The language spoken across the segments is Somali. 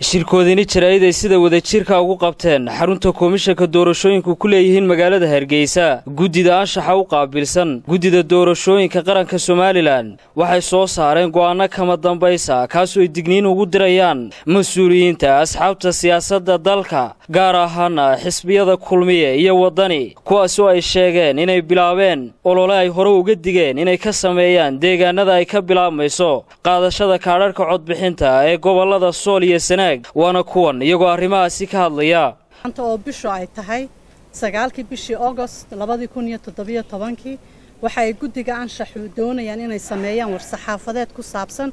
shirkoodini jaraa'id ay sida wadajirka ugu qabteen xarunta komishanka doorashooyinku ku leeyihiin magaalada hargeysa. Guddida anshaxa u qaabilsan guddida doorashooyinka qaranka somalilan waxay soo saareen go'aanno kama dambaysa kaasoo ay digniin ugu dirayaan mas'uuliyiinta asxaabta siyaasadda dalka gaar ahaana xisbiyada kulmiye iyo waddani kuwaas oo ay sheegeen inay bilaabeen olole ay hore uga digeen inay ka sameeyaan deegaanada ay ka bilaabmayso qaadashada kaadharhka codbixinta ee gobollada sool iyo sanaag waana kuwan iyagoo arrimahaasi ka hadlaya. Oo bishu ay tahay sagaalkii bishii augost labadii kun iyo toddobiyo tobankii waxa ay guddiga anshaxu doonayaan inay sameeyaan war-saxaafadeed ku saabsan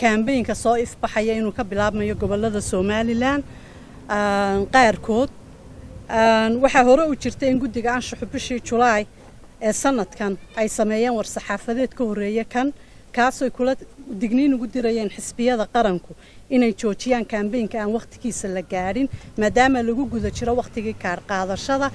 kaambeynka soo ifbaxaya inuu ka bilaabmayo gobollada somalilan qaarkood. Waxaa hore u jirta in guddiga anshaxu bishii julaay ee sanadkan ay sameeyeen war-saxaafadeed ka horreeya kan kaasooy kula digniin ugu dirayeen xisbiyada qaranku inay joojiyaan kaambeynka aan wakhtigiisa la gaadhin maadaama lagu guda jiro wakhtigii kaar qaadashada.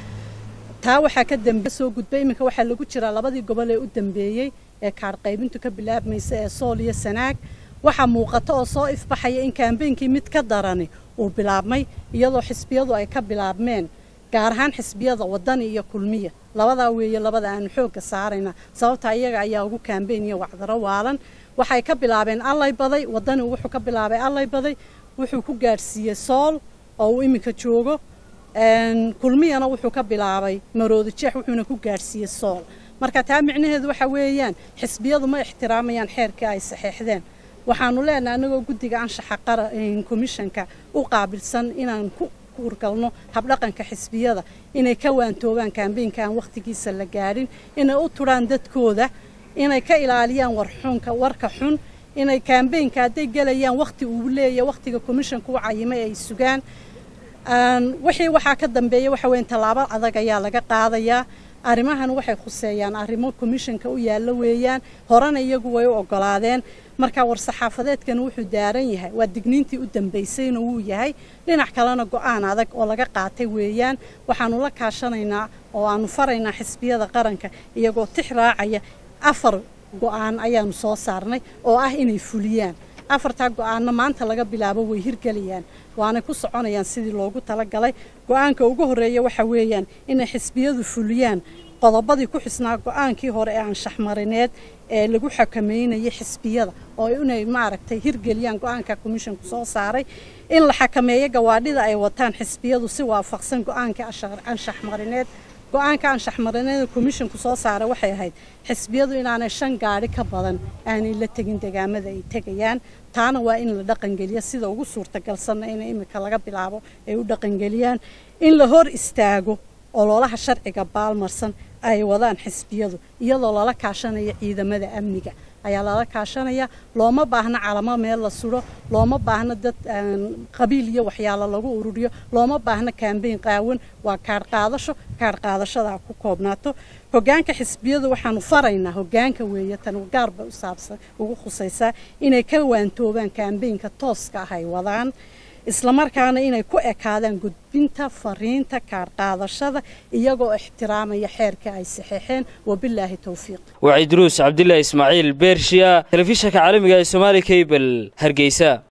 Taa waxaa ka dambe soo gudbay iminka waxaa lagu jiraa labadii gobol ee u dambeeyey ee kaar qaybintu ka bilaabmaysa ee sool iyo sanaag waxaa muuqata oo soo ifbaxaya in kaambeynkii mid ka darani uu bilaabmay iyadoo xisbiyadu ay ka bilaabmeen gaar ahaan xisbiyada waddani iyo kulmiya. Labadaa weeye labada aanu xoogga saarayna. Sababta iyaga ayaa ugu kaambeyn iyo wacdaro waalan. Waxay ka bilaabeen allay baday waddani wuxuu ka bilaabay allay baday. Wuxuu ku gaadhsiiyey sool oo uu iminka joogo. Kulmiyana wuxuu ka bilaabay maroodi jeex wuxuuna ku gaadhsiiyey sool. Marka taa micnaheedu waxa weeyaan xisbiyadu ma ixtiraamayaan xeerkii ay saxeexdeen waxaanu leenahay annagoo guddiga anshaxa komishanka u qaabilsan inaan ku urgalno habdhaqanka xisbiyada inay ka waantoobaan kaambeynka aan wakhtigiisa la gaadhin inay u turaan dadkooda inay ka ilaaliyaan warxunka warka xun inay kaambeynka hadday gelayaan wakhti uu leeyahy wakhtiga komishanka u cayimay ay sugaan. Wixii waxaa ka dambeeya waxa weyan tallaabo adag ayaa laga qaadayaa arrimahan waxay khuseeyaan arrimo komishanka u yaallo weeyaan. Horena iyagu way u oggolaadeen marka war-saxaafadeedkan wuxuu daaran yahay. Waa digniintii u dambaysayna wuu yahay. Dhinac kalena go'aan adag oo laga qaatay weeyaan. Waxaanu la kaashanaynaa oo aanu faraynaa xisbiyada qaranka iyagoo tix raacaya afar go'aan ayaanu soo saarnay oo ah inay fuliyaan afartaa go'aanna maanta laga bilaabo way hirgelayaan waanay ku soconayaan sidii loogu talagalay. Go'aanka ugu horreeya waxa weeyaan inay xisbiyadu fuliyaan qodobadii ku xisnaa go'aankii hore ee anshaxmarineed ee lagu xakameynayay xisbiyada oo inay maaragtay hirgeliyaan go'aanka komishanku soo saaray. In la xakameeyo gawaadhida ay wataan xisbiyadu si waafaqsan go'aankii anshaxmarineed go'aanka anshaxmarineeda komishanku soo saaray waxay ahayd xisbiyadu inaanay shan gaadhi ka badan aanay la tegin degaamada ay tegayaan. Taana waa in la dhaqangeliya sida ugu suurtagalsanna in imika laga bilaabo ay u dhaqangeliyaan. In la hor istaago ololaha sharciga baalmarsan ay wadaan xisbiyadu iyadoo lala kaashanaya ciidamada amniga. Ayaa lala kaashanaya looma baahna calamo meel la suro looma baahna dad qabiil iyo waxyaalo lagu ururiyo looma baahna kaambeyn qaawan. Waa kaadh qaadasho kaadh qaadashadaa ku koobnaato. Hogaanka xisbiyadu waxaanu faraynaa hogaanka weeye tan gaar bay u saabsan ugu khusaysaa inay ka waantoobaan kaambeynka tooska ah ay wadaan islamarkaana inay ku ekaadaan gudbinta fariinta kaadh qaadashada iyagoo ixtiraamaya xeerka ay saxeexeen wabilaahi towfiiq waa cidruus cabdilaahi ismaaciil beershiya telefishanka caalamiga ee somaali kabel hargeysa